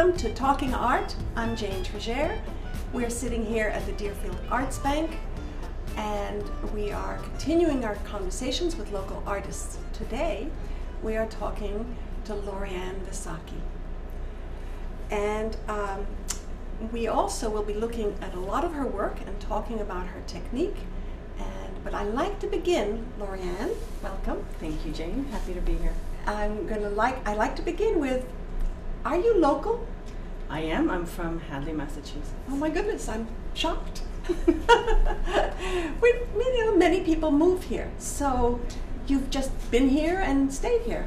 Welcome to Talking Art. I'm Jane Trigère. We're sitting here at the Deerfield Arts Bank and we are continuing our conversations with local artists. Today we are talking to Laurieanne Wysocki. And um, we also will be looking at a lot of her work and talking about her technique. And but I'd like to begin, Laurieanne, welcome. Thank you, Jane. Happy to be here. I'm gonna like I like to begin with are you local? I am. I'm from Hadley, Massachusetts. Oh my goodness, I'm shocked. we, you know, many people move here, so you've just been here and stayed here.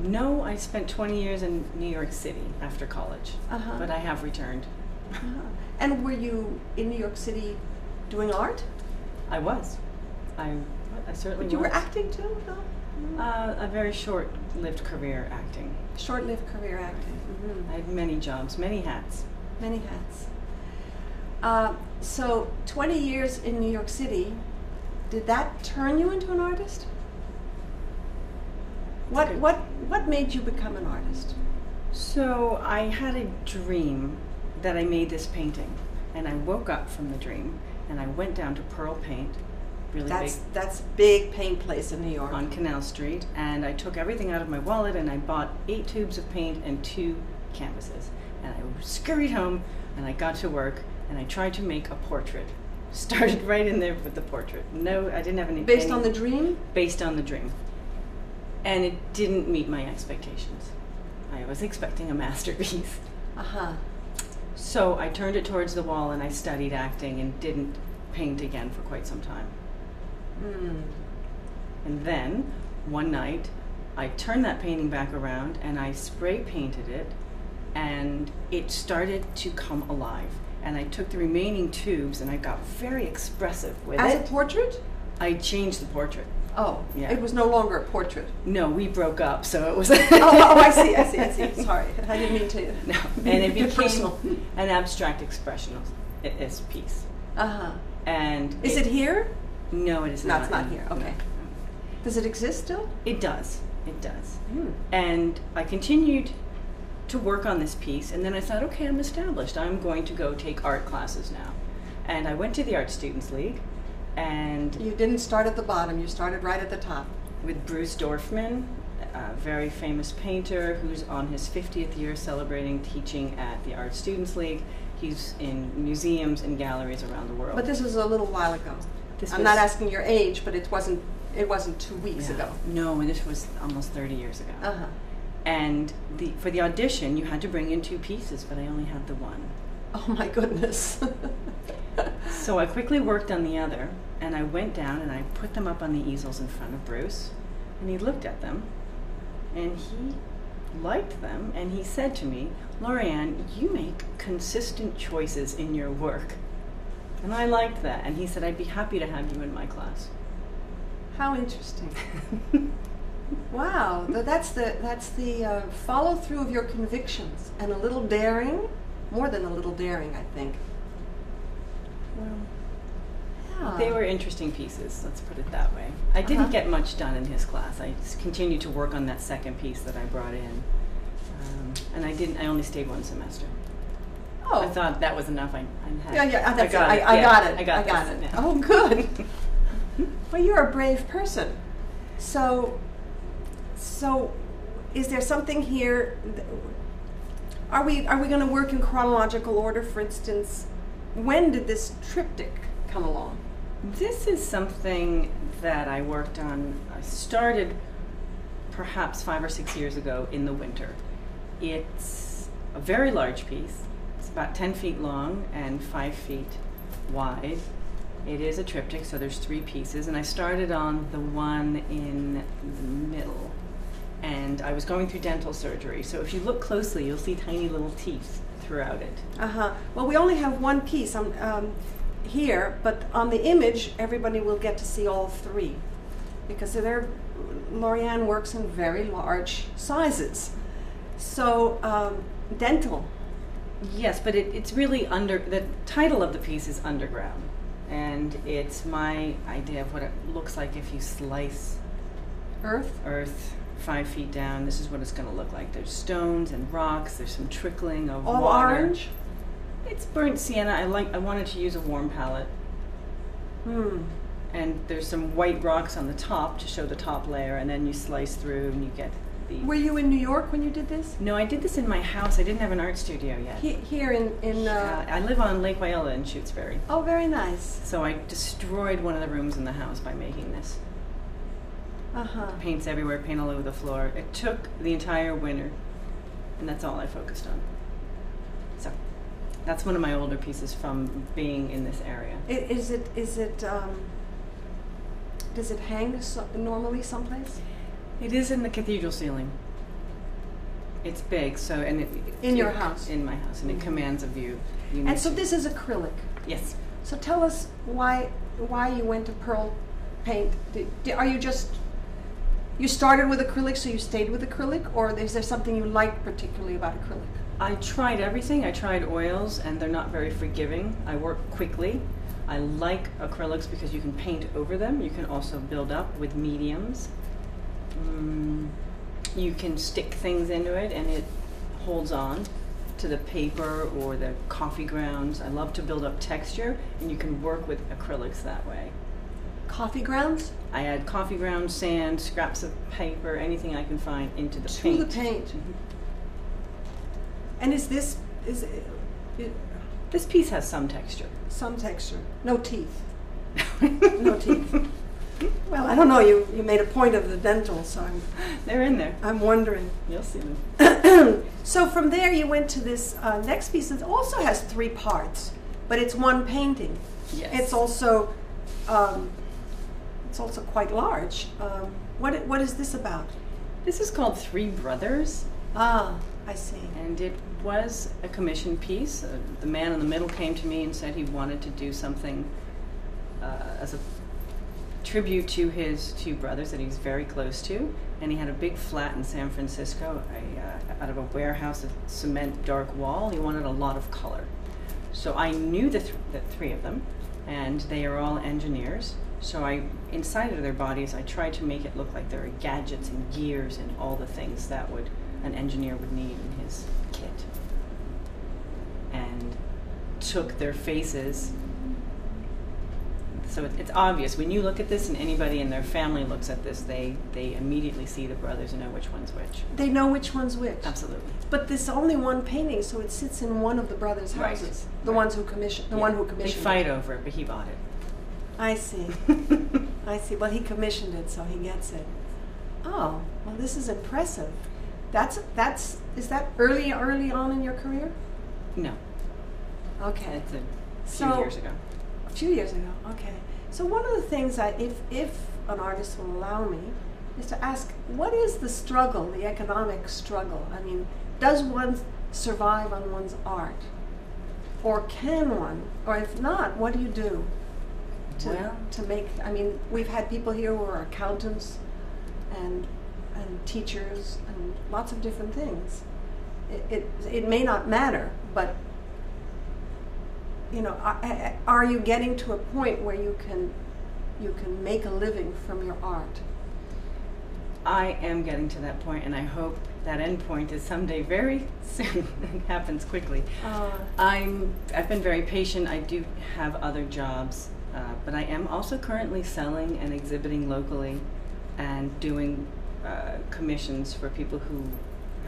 No, I spent 20 years in New York City after college, Uh-huh. but I have returned. Uh-huh. And were you in New York City doing art? I was. I, I certainly But you were acting too, no? Uh, a very short-lived career acting. Short-lived career acting. hmm I had many jobs, many hats. Many hats. Uh, so, 20 years in New York City, did that turn you into an artist? What, what, what made you become an artist? So I had a dream that I made this painting, and I woke up from the dream, and I went down to Pearl Paint, really That's, big that's big paint place in New York. on Canal Street, and I took everything out of my wallet and I bought eight tubes of paint and two canvases. And I scurried home and I got to work and I tried to make a portrait. Started right in there with the portrait. No, I didn't have any. Based any- on the dream? based on the dream, and it didn't meet my expectations. I was expecting a masterpiece. Uh huh. So I turned it towards the wall and I studied acting and didn't paint again for quite some time. Mm. And then one night, I turned that painting back around and I spray painted it, and it started to come alive. And I took the remaining tubes and I got very expressive with As it. As a portrait? I changed the portrait. Oh, Yeah. it was no longer a portrait. No, we broke up, so it was. oh, oh, I see, I see, I see. Sorry, I didn't mean to. No, and it became personal. an abstract expressionist piece. Uh huh. And Is it here? No, it is not. it's not here, okay. Does it exist still? It does. It does. Mm. And I continued to work on this piece, and then I thought, okay, I'm established. I'm going to go take art classes now. And I went to the Art Students League, and You didn't start at the bottom. You started right at the top. with Bruce Dorfman, a very famous painter who's on his 50th year celebrating teaching at the Art Students League. He's in museums and galleries around the world. But this was a little while ago. This I'm was- not asking your age, but it wasn't. It wasn't two weeks Yeah. ago. No, this was almost 30 years ago. Uh huh. And the, for the audition, you had to bring in two pieces, but I only had the one. Oh my goodness. So I quickly worked on the other, and I went down and I put them up on the easels in front of Bruce, and he looked at them, and he liked them, and he said to me, Laurieanne, you make consistent choices in your work. And I liked that, and he said, I'd be happy to have you in my class. How interesting. Wow, that's the that's the uh, follow through of your convictions and a little daring, more than a little daring, I think. Well, Yeah. They were interesting pieces, let's put it that way. I didn't Uh-huh. get much done in his class. I just continued to work on that second piece that I brought in. Um, and I didn't, I only stayed one semester. Oh, I thought that was enough. I, I had, yeah, yeah. Oh, that's got it. I, I Yeah, got it. I got, got it. Oh, good. well, you're a brave person. So, so, is there something here? Are we are we going to work in chronological order? For instance, when did this triptych come along? This is something that I worked on. I started perhaps five or six years ago in the winter. It's a very large piece. It's about 10 feet long and 5 feet wide. It is a triptych, so there's three pieces, and I started on the one in the middle. And I was going through dental surgery, so if you look closely, you'll see tiny little teeth throughout it. Uh huh. Well, we only have one piece um, um, here, but on the image, everybody will get to see all three, because they're Laurieanne works in very large sizes. So um, dental. Yes, but it, it's really under the title of the piece is underground, and it's my idea of what it looks like if you slice Earth. Earth five feet down. This is what it's going to look like. There's stones and rocks. There's some trickling of All water. orange? It's burnt sienna. I like. I wanted to use a warm palette, Hmm. and there's some white rocks on the top to show the top layer, and then you slice through and you get the. Were you in New York when you did this? no, I did this in my house. I didn't have an art studio yet. He, here in, in Uh, uh, I live on Lake Wyola in Shutesbury. oh, very nice. So I destroyed one of the rooms in the house by making this. Uh huh. Paints everywhere, paint all over the floor. It took the entire winter, and that's all I focused on. So that's one of my older pieces from being in this area. Is it, is it, um, does it hang so, normally someplace? It is in the cathedral ceiling. It's big, so and it, In your house? In my house, and it Mhm. commands a view. And so this is acrylic. yes, So tell us why why you went to pearl paint. Did, did- are you just you started with acrylic, so you stayed with acrylic, or is there something you liked particularly about acrylic? I tried everything. I tried oils, and they're not very forgiving. I work quickly. I like acrylics because you can paint over them. You can also build up with mediums. Mm, you can stick things into it, and it holds on to the paper or the coffee grounds. I love to build up texture, and you can work with acrylics that way. Coffee grounds I add coffee grounds, sand, scraps of paper, anything I can find into the to paint. the paint. Mhm. And is this is it, it, This piece has some texture. some texture? No teeth. No teeth. Well, I don't know. You you made a point of the dental, so I'm They're in there. I'm wondering. You'll see them. so from there, you went to this uh, next piece that also has three parts, but it's one painting. Yes. It's also um, it's also quite large. Um, what what is this about? This is called Three Brothers, Ah, I see. and it was a commission piece. Uh, the man in the middle came to me and said he wanted to do something uh, as a tribute to his two brothers that he was very close to, and he had a big flat in San Francisco, a, uh, out of a warehouse of cement dark wall. He wanted a lot of color. So I knew the, th- the three of them, and they are all engineers. So I, inside of their bodies, I tried to make it look like there are gadgets and gears and all the things that would an engineer would need in his kit. And took their faces. So it, it's obvious when you look at this, and anybody in their family looks at this, they they immediately see the brothers and know which one's which. They know which one's which. Absolutely. But there's only one painting, so it sits in one of the brothers' Right. houses. The Right. ones who commissioned, the one who commissioned. They fight it. over it, but he bought it. I see. I see. Well, he commissioned it, so he gets it. Oh, well, this is impressive. That's that's is that early early on in your career? no, Okay, it's a few So- years ago. A few years ago. Okay. So one of the things I, if if an artist will allow me, is to ask, what is the struggle, the economic struggle? I mean, does one survive on one's art, or can one? Or if not, what do you do? to, Well- to make I mean we've had people here who are accountants and and teachers and lots of different things. It it, it may not matter, but you know, are, are you getting to a point where you can you can make a living from your art? I am getting to that point, and I hope that end point is someday very soon. it happens quickly. Uh, I'm. I've been very patient. I do have other jobs, uh, but I am also currently selling and exhibiting locally, and doing uh, commissions for people who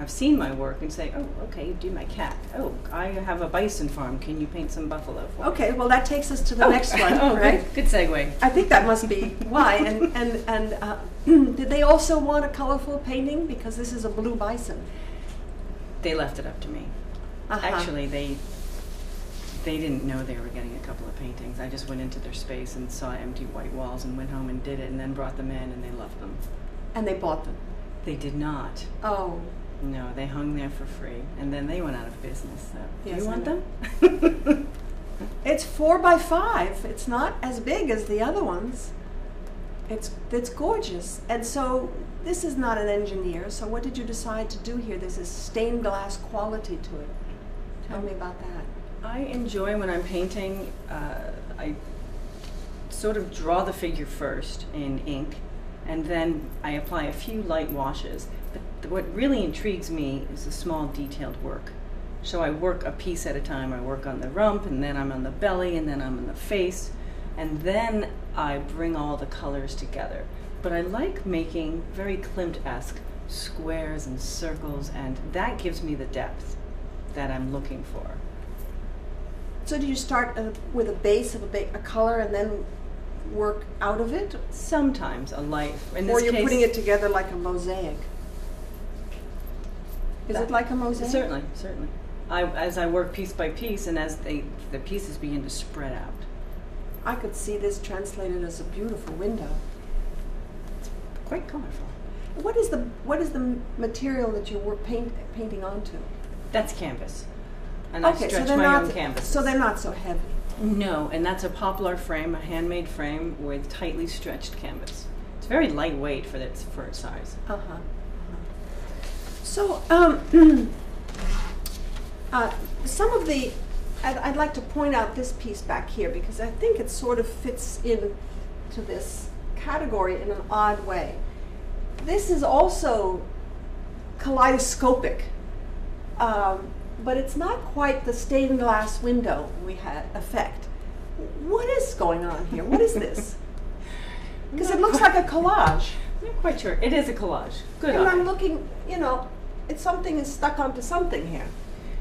have seen my work and say, "Oh, okay, you do my cat. Oh, I have a bison farm. Can you paint some buffalo for me?" okay, well that takes us to the Oh, next one, oh, right? Good, good segue. I think that must be why. And and and uh, did they also want a colorful painting because this is a blue bison? They left it up to me. Uh-huh. Actually, they they didn't know they were getting a couple of paintings. I just went into their space and saw empty white walls and went home and did it, and then brought them in and they loved them. and they bought them. They did not. Oh, No, they hung there for free, and then they went out of business. So, do you want them? it's four by five. It's not as big as the other ones. It's it's gorgeous. And so this is not an engineer. So what did you decide to do here? There's a stained glass quality to it. Tell me about that. I enjoy when I'm painting. Uh, I sort of draw the figure first in ink, and then I apply a few light washes. What really intrigues me is the small detailed work. So I work a piece at a time. I work on the rump, and then I'm on the belly, and then I'm on the face, and then I bring all the colors together. But I like making very Klimt-esque squares and circles, and that gives me the depth that I'm looking for. So do you start uh, with a base of a, ba- a color and then work out of it, Sometimes a light, in this or you're case, putting it together like a mosaic? Is That- it like a mosaic? Certainly, certainly. I, as I work piece by piece, and as they, the pieces begin to spread out, I could see this translated as a beautiful window. quite colorful. What is the what is the material that you're work, paint, painting onto? That's canvas, and I okay, stretch so they're my not own canvas. so they're not so heavy. no, and that's a poplar frame, a handmade frame with tightly stretched canvas. It's very lightweight for its for its size. Uh huh. So, um, uh, some of the, I'd, I'd like to point out this piece back here because I think it sort of fits in to this category in an odd way. This is also kaleidoscopic, um, but it's not quite the stained glass window we had effect. What is going on here? What is this? Because it looks like a collage. I'm not quite sure. It is a collage. Good And. I'm looking, you know, it's something is stuck onto something here.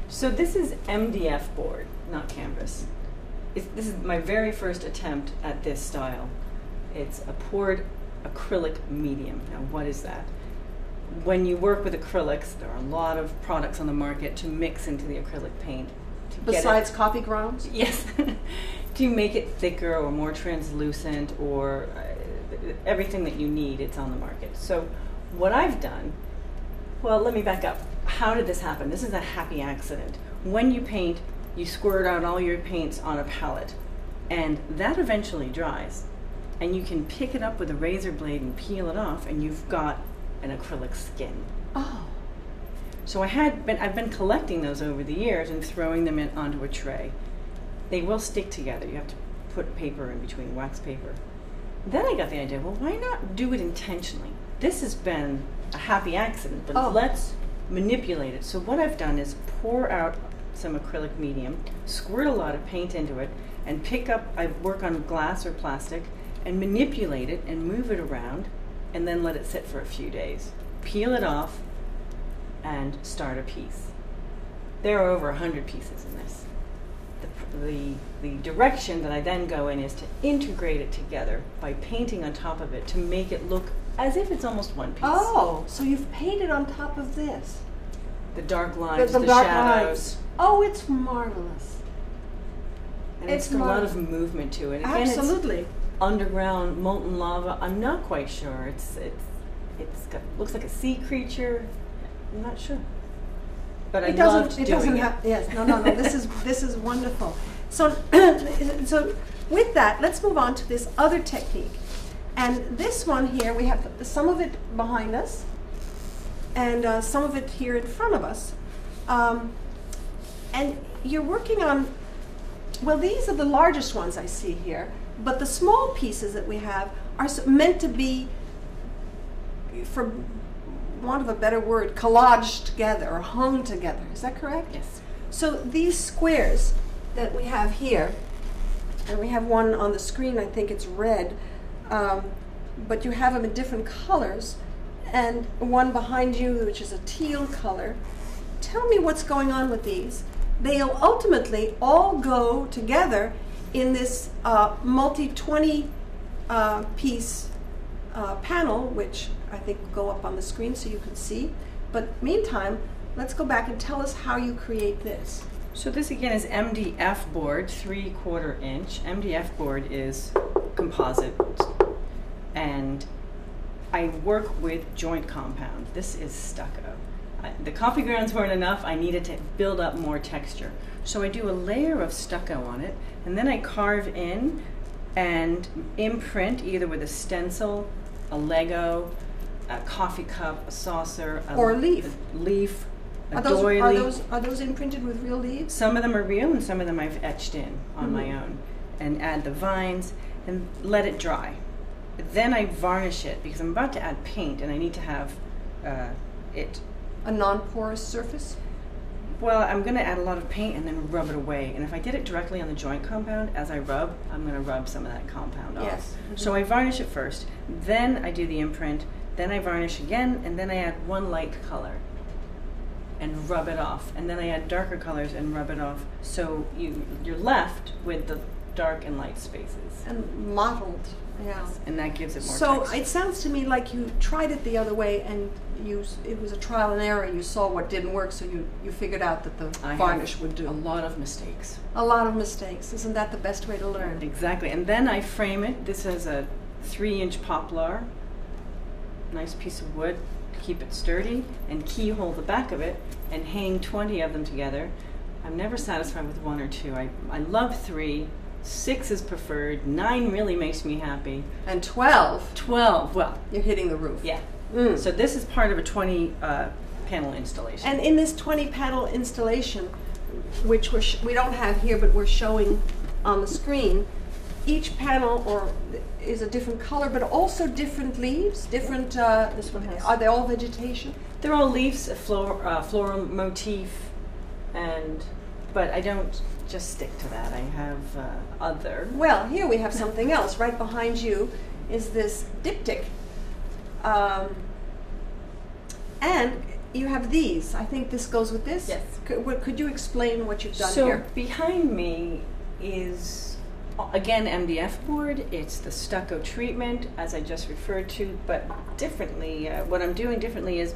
So this is MDF board, not canvas. It's, this is my very first attempt at this style. It's a poured acrylic medium. Now, what is that? When you work with acrylics, there are a lot of products on the market to mix into the acrylic paint. To get it- Besides coffee grounds? Yes. to make it thicker or more translucent or uh, everything that you need, it's on the market. So, what I've done, well, let me back up. How did this happen? This is a happy accident. When you paint, you squirt out all your paints on a palette, and that eventually dries. And you can pick it up with a razor blade and peel it off, and you've got an acrylic skin. Oh. So I had been I've been collecting those over the years and throwing them in onto a tray. They will stick together. You have to put paper in between wax paper. Then I got the idea, well, why not do it intentionally? This has been a happy accident, but Oh. let's manipulate it. So what I've done is pour out some acrylic medium, squirt a lot of paint into it, and pick up I work on glass or plastic and manipulate it and move it around and then let it sit for a few days. Peel it off and start a piece. There are over 100 pieces in this. The, the, the direction that I then go in is to integrate it together by painting on top of it to make it look as if it's almost one piece. Oh, so you've painted on top of this. The dark lines, the the, dark shadows. lines. Oh, it's marvelous. And It's it's, got a lot of movement to it. Again, it's Absolutely. underground molten lava. I'm not quite sure. It's it's it's got, looks like a sea creature. I'm not sure. But I it doesn't. It doing doesn't it. have. Yes. No. No. No. this is this is wonderful. So, so with that, let's move on to this other technique. And this one here, we have some of it behind us, and uh, some of it here in front of us. Um, and you're working on. Well, these are the largest ones I see here, but the small pieces that we have are meant to be for want of a better word, collaged together or hung together. Is that correct? Yes. So these squares that we have here, and we have one on the screen, I think it's red, um, but you have them in different colors, and one behind you, which is a teal color. Tell me what's going on with these. They'll ultimately all go together in this uh, multi 20 uh, piece uh, panel, which I think will go up on the screen so you can see. But meantime, let's go back and tell us how you create this. So this again is MDF board, three quarter inch. MDF board is composite, and I work with joint compound. This is stucco. I, the coffee grounds weren't enough. I needed to build up more texture. So I do a layer of stucco on it, and then I carve in and imprint either with a stencil, a Lego, a coffee cup, a saucer, a, Or a leaf. a leaf, a Are those, doily. are those are those imprinted with real leaves? Some of them are real, and some of them I've etched in on my Mhm. own, and add the vines and let it dry. Then I varnish it because I'm about to add paint and I need to have uh, it. A non-porous surface? Well, I'm going to add a lot of paint and then rub it away. And if I did it directly on the joint compound, as I rub, I'm going to rub some of that compound off. Yes. So I varnish it first, then I do the imprint, then I varnish again, and then I add one light color and rub it off. And then I add darker colors and rub it off. So you, you're left with the dark and light spaces. And mottled, yeah. And that gives it more So texture. it sounds to me like you tried it the other way and you, s- it was a trial and error. You saw what didn't work, so you, you figured out that the I have varnish would do. a lot of mistakes. A lot of mistakes. Isn't that the best way to learn? Exactly. And then I frame it. This is a three inch poplar. Nice piece of wood. Keep it sturdy and keyhole the back of it and hang 20 of them together. I'm never satisfied with one or two. I, I love three. Six is preferred. Nine really makes me happy. And 12, 12, well, you're hitting the roof. yeah. Mm. So this is part of a 20 uh, panel installation. And in this 20 panel installation, which we're sh- we don't have here, but we're showing on the screen, each panel or is a different color, but also different leaves, different. Uh, This one has- Are they all vegetation? They're all leaves, a flor- uh, floral motif, and but I don't just stick to that. I have uh, other. Well, here we have something else. Right behind you is this diptych. Um, and you have these. I think this goes with this. Yes. Could, what, could you explain what you've done so here? behind me is again MDF board. It's the stucco treatment, as I just referred to, but differently. Uh, what I'm doing differently is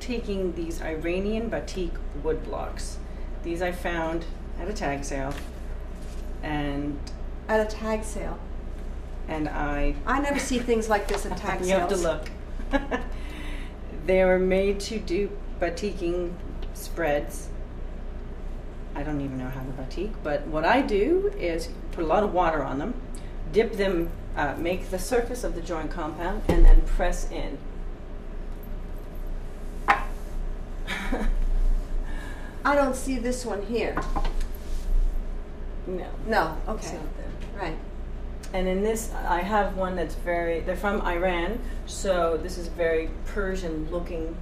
taking these Iranian batik wood blocks. These I found at a tag sale, and At a tag sale. and I I never see things like this at tag you sales. have to look. they were made to do batiking spreads. I don't even know how to batik, but what I do is put a lot of water on them, dip them, uh, make the surface of the joint compound, and then press in. I don't see this one here. No. No. Okay. Right. And in this, I have one that's very, they're from Iran, so this is very Persian looking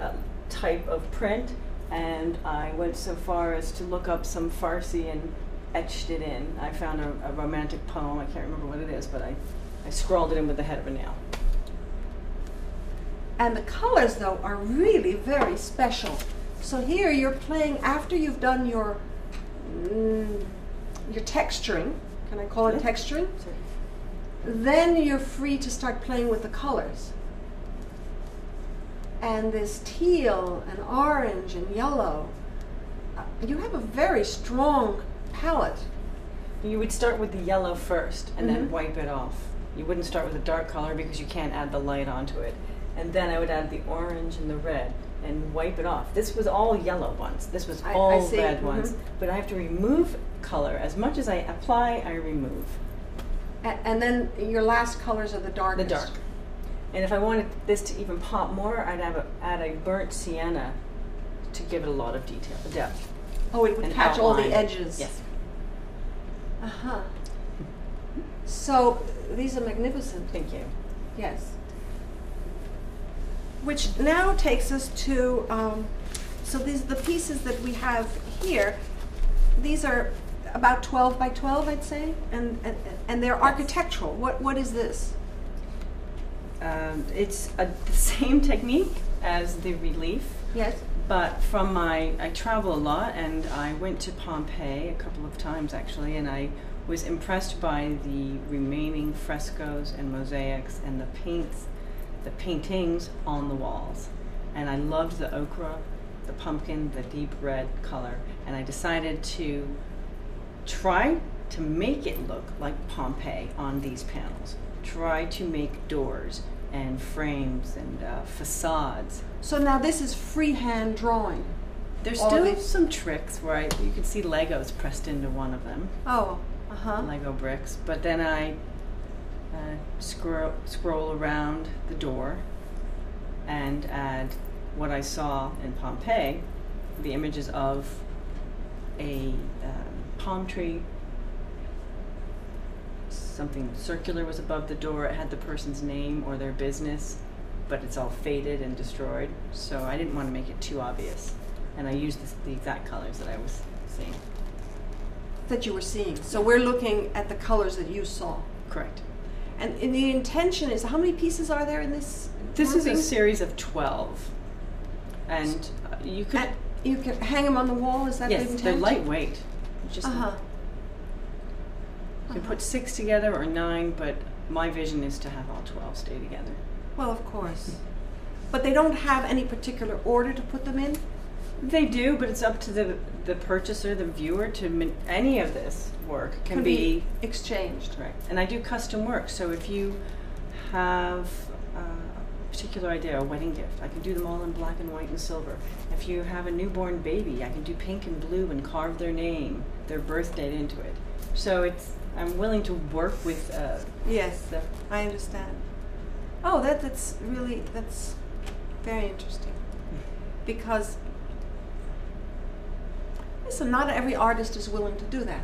uh, type of print. And I went so far as to look up some Farsi and etched it in. I found a, a romantic poem, I can't remember what it is, but I, I scrawled it in with the head of a nail. And the colors, though, are really very special. So here you're playing after you've done your mm, your texturing. Can I call it texturing? Then you're free to start playing with the colors. And this teal and orange and yellow. uh, You have a very strong palette. You would start with the yellow first and then Mhm. wipe it off. You wouldn't start with a dark color because you can't add the light onto it. And then I would add the orange and the red and wipe it off. This was all yellow once. This was I- I all see. red once. Mhm. But I have to remove color. As much as I apply, I remove A- and then your last colors are the the dark. And if I wanted this to even pop more, I'd have a, add a burnt sienna to give it a lot of detail, depth. Oh, it would and catch all the edges. Yes. Uh huh. So these are magnificent. Thank you. Yes. Which now takes us to, um, so these are the pieces that we have here. These are about 12 by 12, I'd say, and and, and they're architectural. What what is this? Um, it's a, the same technique as the relief. Yes. But from my, I travel a lot, and I went to Pompeii a couple of times actually, and I was impressed by the remaining frescoes and mosaics and the paints, the paintings on the walls. And I loved the ochre, the pumpkin, the deep red color, and I decided to try to make it look like Pompeii on these panels. Try to make doors and frames and uh, facades So now this is freehand drawing. there's All still some tricks where I, you can see Legos pressed into one of them, Oh. Uh huh. Lego bricks. But then I uh, scroll scroll around the door and add what I saw in Pompeii, the images of a palm tree something circular was above the door. It had the person's name or their business, but it's all faded and destroyed. So I didn't want to make it too obvious, and I used this, the exact colors that I was seeing. That you were seeing. So we're looking at the colors that you saw. Correct. And, and the intention is how many pieces are there in this? This is a series of twelve, and you could And you can hang them on the wall. Is that the yes, intent? they're lightweight. You Just Uh huh. you can put six together or nine, but my vision is to have all twelve stay together. Well, of course. But they don't have any particular order to put them in. They do, but it's up to the the purchaser, the viewer, to min- any of this work can, Can be, exchanged. Right. And I do custom work, so if you have uh, a particular idea, a wedding gift, I can do them all in black and white and silver. If you have a newborn baby, I can do pink and blue and carve their name, their birth date into it. So it's I'm willing to work with uh, Yes, the I understand. Oh, that that's really that's very interesting because listen, not every artist is willing to do that.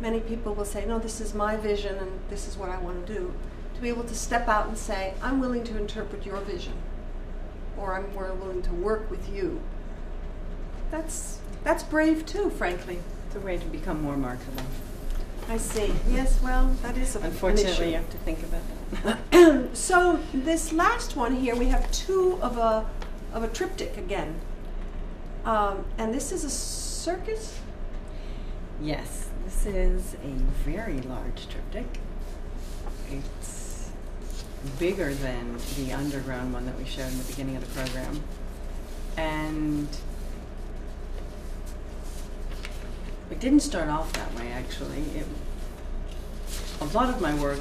Many people will say, "No, this is my vision, and this is what I want to do." To be able to step out and say, "I'm willing to interpret your vision," or "I'm more willing to work with you," that's that's brave too, frankly. It's a way to become more marketable. I see. Yes, well, that is a. Unfortunately, you have to think about that. so this last one here, we have two of a of a triptych again, um, and this is a circus. Yes, this is a very large triptych. It's bigger than the underground one that we showed in the beginning of the program. And it didn't start off that way actually. It, a lot of my work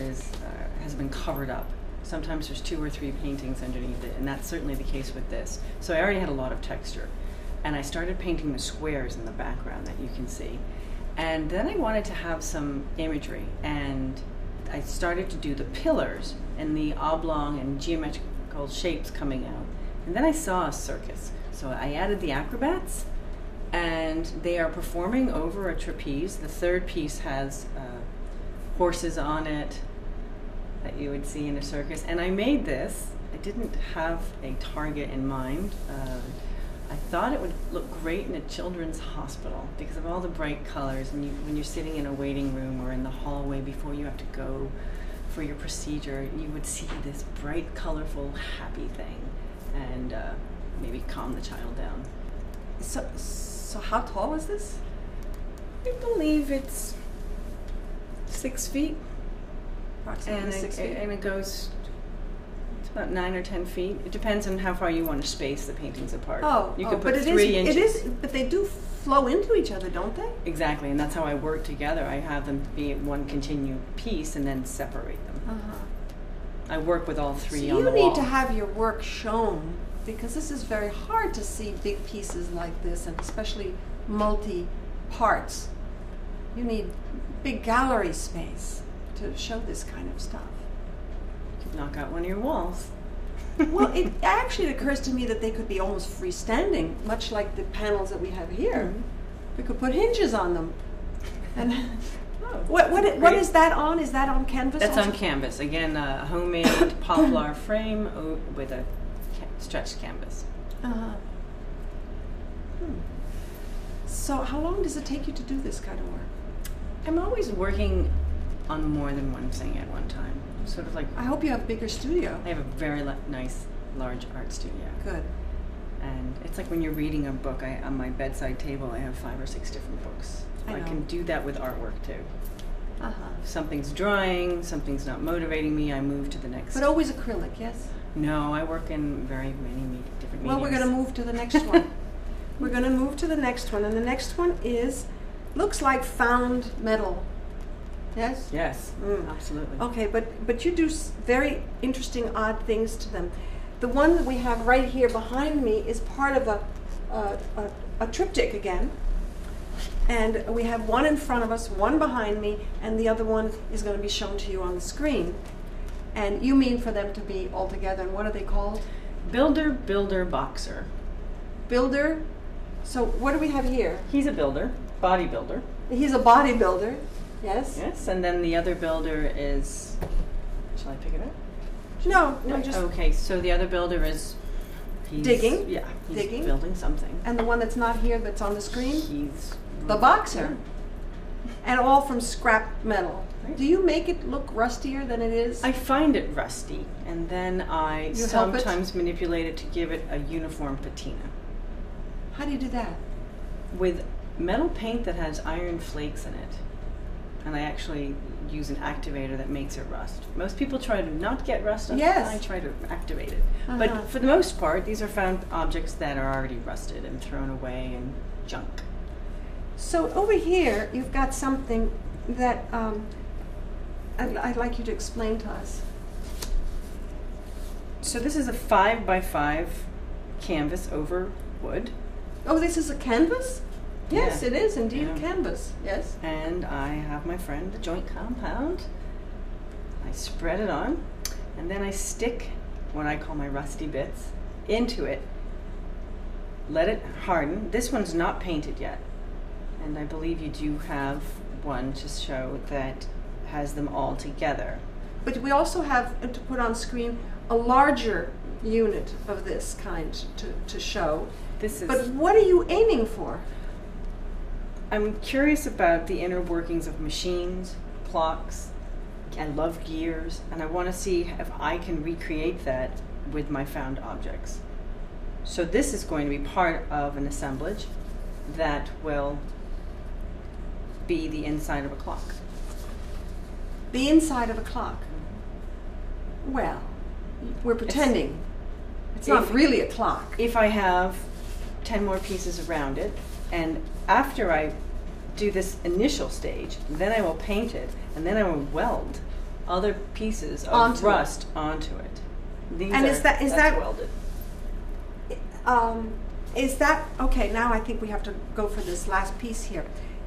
is, uh, has been covered up. Sometimes there's two or three paintings underneath it, and that's certainly the case with this. So I already had a lot of texture. And I started painting the squares in the background that you can see. And then I wanted to have some imagery, and I started to do the pillars and the oblong and geometrical shapes coming out. And then I saw a circus. So I added the acrobats, and they are performing over a trapeze. The third piece has uh, horses on it that you would see in a circus. And I made this. I didn't have a target in mind. Uh, I thought it would look great in a children's hospital because of all the bright colors. And you, when you're sitting in a waiting room or in the hallway before you have to go for your procedure, you would see this bright, colorful, happy thing, and uh, maybe calm the child down. So, so how tall is this? I believe it's six feet, Approximately and six it, feet. and it goes. It's about nine or ten feet. It depends on how far you want to space the paintings apart. oh, you oh, could put but it is. three It inches. is. But they do flow into each other, don't they? Exactly, and that's how I work together. I have them be one continued piece and then separate them. Uh-huh. I work with all three so on you need to have your work shown because this is very hard to see big pieces like this, and especially multi parts. You need big gallery space to show this kind of stuff. You could knock out one of your walls. well, it actually occurs to me that they could be almost freestanding, much like the panels that we have here. Mhm. We could put hinges on them. And Oh, what what what that on? Is that on canvas? That's also? on canvas. Again, a homemade poplar frame with a stretched canvas. Uh-huh. Hmm. So, how long does it take you to do this kind of work? I'm always working on more than one thing at one time. Sort of like I hope you have a bigger studio. I have a very li- nice, large art studio, Good. and it's like when you're reading a book. I, on my bedside table, I have five or six different books. I know. can do that with artwork too. Uh huh. If something's drying, something's not motivating me, I move to the next. But always acrylic, yes. No, I work in very many me- different Well, we're going to move to the next one. we're going to move to the next one, and the next one is looks like found metal. Yes. Yes, Mm. absolutely. Okay, but but you do s- very interesting, odd things to them. The one that we have right here behind me is part of a a, a, a triptych again, and we have one in front of us, one behind me, and the other one is going to be shown to you on the screen. And you mean for them to be all together? And what are they called? Builder, builder, boxer. Builder. So what do we have here? He's a builder, bodybuilder. He's a bodybuilder. Yes? Yes, and then the other builder is. Shall I pick it up? No, no, just, okay. So the other builder is he's, Digging? Yeah, he's Digging? building something. and the one that's not here that's on the screen? He's The boxer. And all from scrap metal. Right. Do you make it look rustier than it is? I find it rusty, and then I You sometimes manipulate it to give it a uniform patina How do you do that? with metal paint that has iron flakes in it. And I actually use an activator that makes it rust. Most people try to not get rust on Yes. I try to activate it. Uh-huh. But for the most part, these are found objects that are already rusted and thrown away and junk. So over here, you've got something that um, I'd, I'd like you to explain to us. So this is a five by five canvas over wood, Oh, this is a canvas? Yes, Yeah. it is indeed Yeah. canvas. Yes. and I have my friend the joint compound. I spread it on, and then I stick what I call my rusty bits into it. Let it harden. This one's not painted yet, and I believe you do have one to show that has them all together. But we also have uh, to put on screen a larger unit of this kind to, to show. This is. But what are you aiming for? I'm curious about the inner workings of machines, clocks. I love gears, and I want to see if I can recreate that with my found objects. So this is going to be part of an assemblage that will be the inside of a clock. The inside of a clock. Well, we're pretending. It's, not If- really a clock. If I have 10 more pieces around it, and after I do this initial stage, then I will paint it, and then I will weld other pieces of Onto it. rust onto it. These And are, is that- is that- welded? Um, is that okay? Now I think we have to go for this last piece here.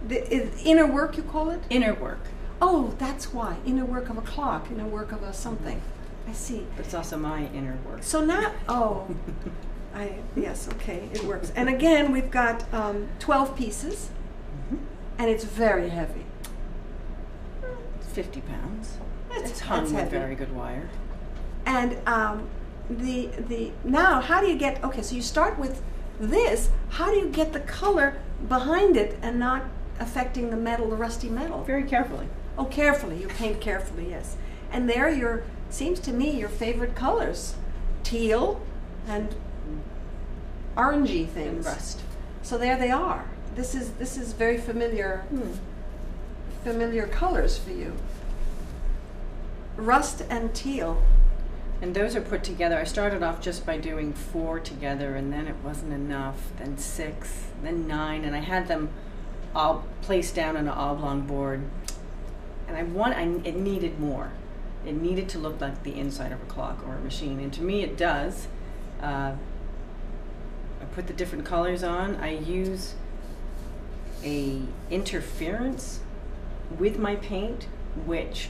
The is inner work, you call it? Inner work, Oh, that's why inner work of a clock, inner work of a something. I see. but it's also my inner work. So now, oh, I yes, okay, it works. And again, we've got um, twelve pieces, Mhm. and it's very heavy. It's 50 pounds. That's- it's hung that's with heavy. very good wire. And um, the the now, how do you get? Okay, so you start with this. How do you get the color behind it and not affecting the metal, the rusty metal? Very carefully. Oh, carefully. You paint carefully, yes. And there, your seems to me your favorite colors, teal and orangey And things. rust. So there they are. This is this is very familiar Hmm. familiar colors for you. Rust and teal. And those are put together. I started off just by doing four together, and then it wasn't enough. Then six, then nine, and I had them all placed down on an oblong board. And I want, I, it needed more. It needed to look like the inside of a clock or a machine, and to me, it does. Uh, I put the different colors on. I use a interference with my paint, which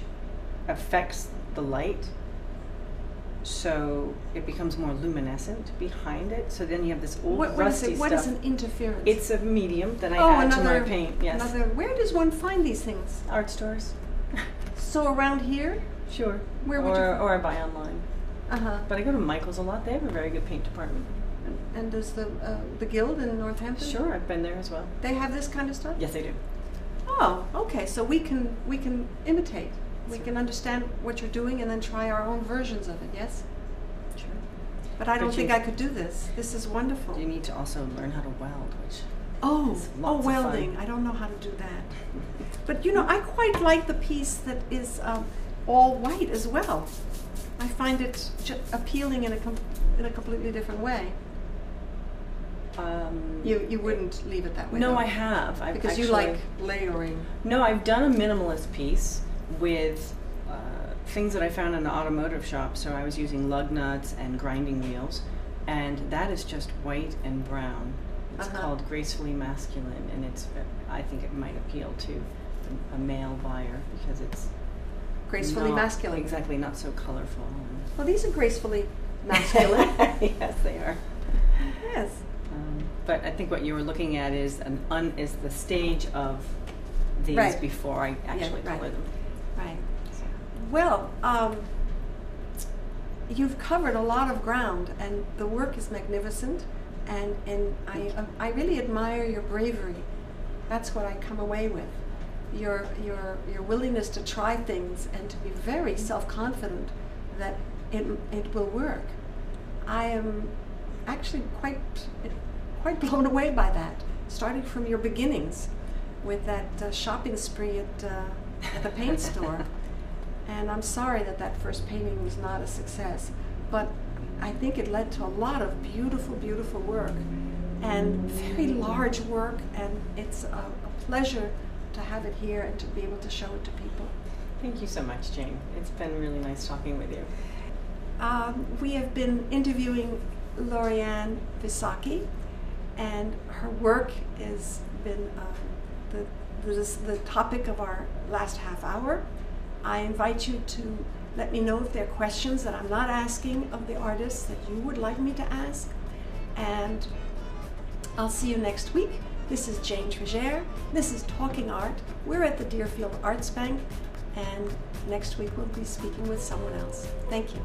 affects the light so it becomes more luminescent behind it. So then you have this old What, what is rusty it? What stuff. is an interference? It's a medium that I oh, add another to my paint. Yes, Another. Where does one find these things? art stores. So around here? sure. Where would or, you fi- or I buy online. Uh huh. But I go to Michael's a lot. They have a very good paint department. And does the uh, the guild in Northampton? Sure, I've been there as well. They have this kind of stuff. Yes, they do. Oh, okay. So we can we can imitate. We can understand what you're doing and then try our own versions of it. Yes. Sure. But I don't But think I could do this. This is wonderful. You need to also learn how to weld, which Oh, oh, welding. I don't know how to do that. But you know, I quite like the piece that is um, all white as well. I find it appealing in a com- in a completely different way. um, You you wouldn't leave it that way. No, though, I have. I've because actually, you like layering. No, I've done a minimalist piece with uh, things that I found in the automotive shop. So I was using lug nuts and grinding wheels, and that is just white and brown. It's Uh-huh. called gracefully masculine, and it's. I think it might appeal to a- male buyer because it's Gracefully masculine. Exactly, not so colorful. Well, these are gracefully masculine. yes, they are. yes. Um, but I think what you were looking at is an un, is the stage of these Right. before I actually right. color them. Right. Well, um, you've covered a lot of ground, and the work is magnificent. And, and I, I really admire your bravery. That's what I come away with. Your, your, your willingness to try things and to be very self confident that it, it will work. I am actually quite, quite blown away by that, starting from your beginnings with that uh, shopping spree at, uh, at the paint store. And I'm sorry that that first painting was not a success, but I think it led to a lot of beautiful, beautiful work and very large work, and it's a, a pleasure to have it here and to be able to show it to people. Thank you so much, Jane. It's been really nice talking with you. Um, we have been interviewing Laurieanne Wysocki, and her work has been um, the, the, the topic of our last half hour. I invite you to let me know if there are questions that I'm not asking of the artists that you would like me to ask. And I'll see you next week. This is Jane Trigère. This is Talking Art. We're at the Deerfield Arts Bank, and next week we'll be speaking with someone else. Thank you.